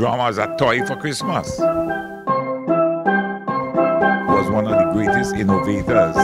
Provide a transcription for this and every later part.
drum as a toy for Christmas. Was one of the greatest innovators.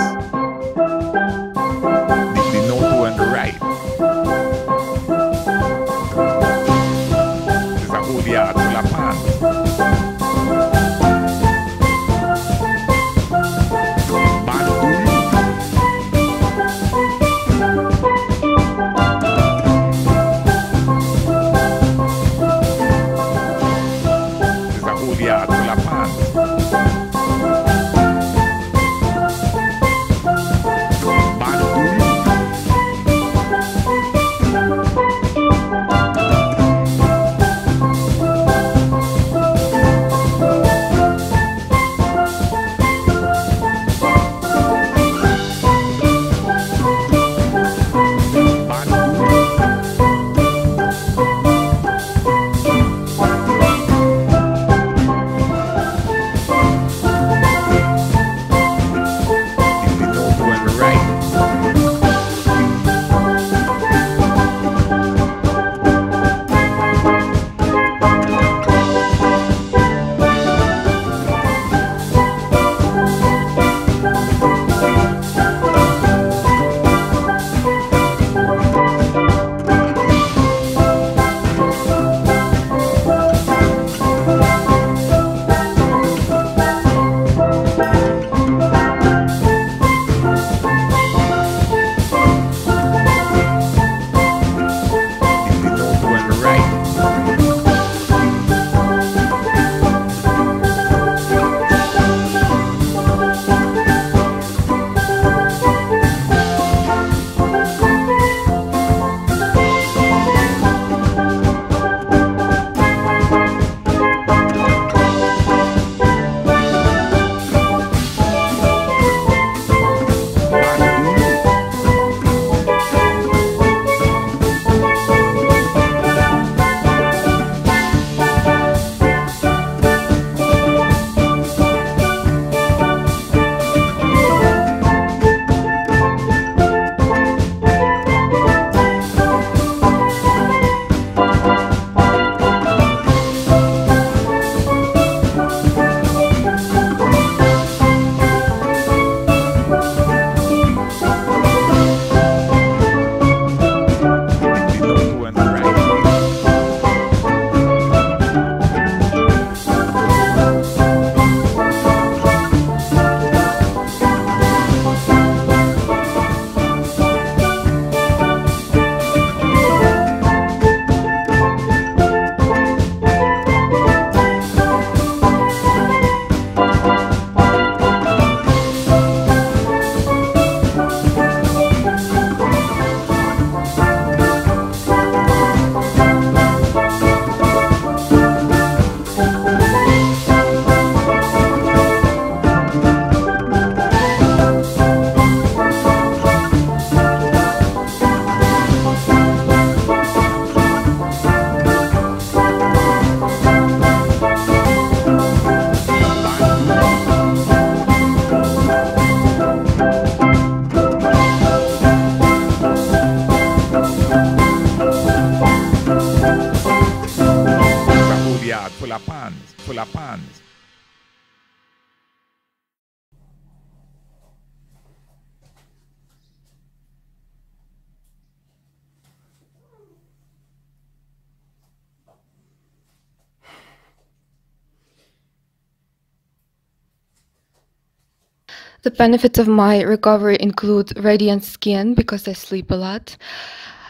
The benefits of my recovery include radiant skin because I sleep a lot,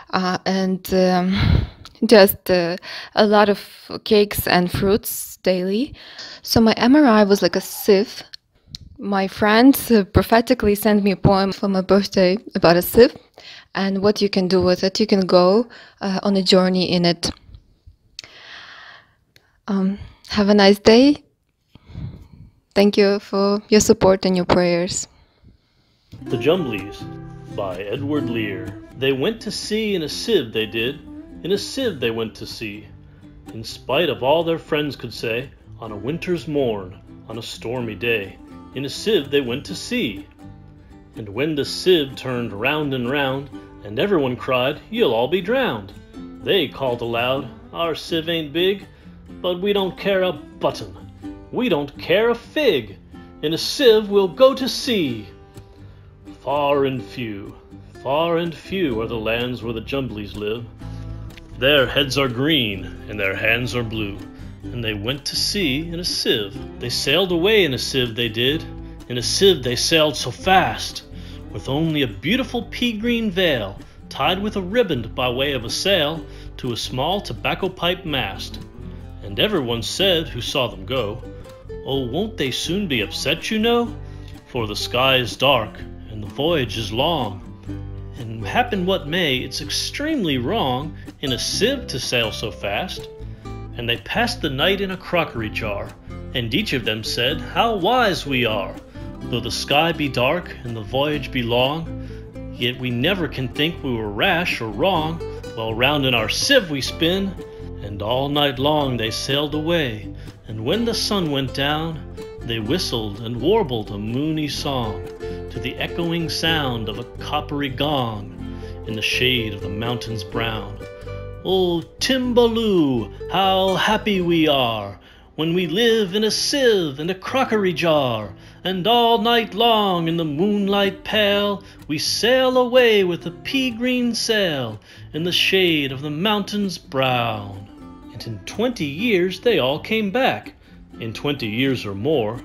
uh, and um, just uh, a lot of cakes and fruits daily. So my MRI was like a sieve. My friends uh, prophetically sent me a poem for my birthday about a sieve and what you can do with it. You can go uh, on a journey in it. Um, have a nice day. Thank you for your support and your prayers. The Jumblies by Edward Lear. They went to sea in a sieve, they did. In a sieve they went to sea. In spite of all their friends could say, on a winter's morn, on a stormy day, in a sieve they went to sea. And when the sieve turned round and round, and everyone cried, You'll all be drowned, they called aloud, Our sieve ain't big, but we don't care a button. We don't care a fig. In a sieve we'll go to sea. Far and few, far and few are the lands where the Jumblies live. Their heads are green and their hands are blue, and they went to sea in a sieve. They sailed away in a sieve, they did. In a sieve they sailed so fast, with only a beautiful pea green veil tied with a riband by way of a sail to a small tobacco pipe mast. And everyone said who saw them go, Oh, won't they soon be upset, you know? For the sky is dark and the voyage is long. And happen what may, it's extremely wrong in a sieve to sail so fast. And they passed the night in a crockery jar, and each of them said, How wise we are! Though the sky be dark and the voyage be long, yet we never can think we were rash or wrong, while round in our sieve we spin. And all night long they sailed away, and when the sun went down, they whistled and warbled a moony song to the echoing sound of a coppery gong in the shade of the mountains brown. Oh, Timbaloo, how happy we are when we live in a sieve and a crockery jar, and all night long in the moonlight pale we sail away with a pea green sail in the shade of the mountains brown. And in twenty years they all came back, in twenty years or more,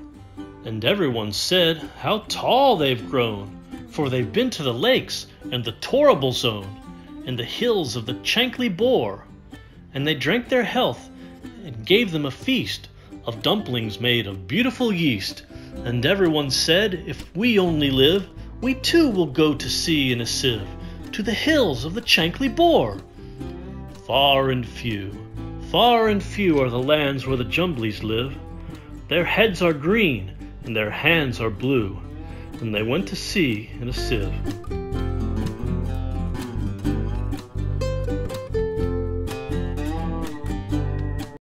and everyone said how tall they've grown, for they've been to the lakes and the Torrible Zone and the hills of the Chankly Bore, and they drank their health and gave them a feast of dumplings made of beautiful yeast. And everyone said, if we only live, we too will go to sea in a sieve, to the hills of the Chankly Bore. Far and few, far and few are the lands where the Jumblies live. Their heads are green, and their hands are blue, and they went to sea in a sieve.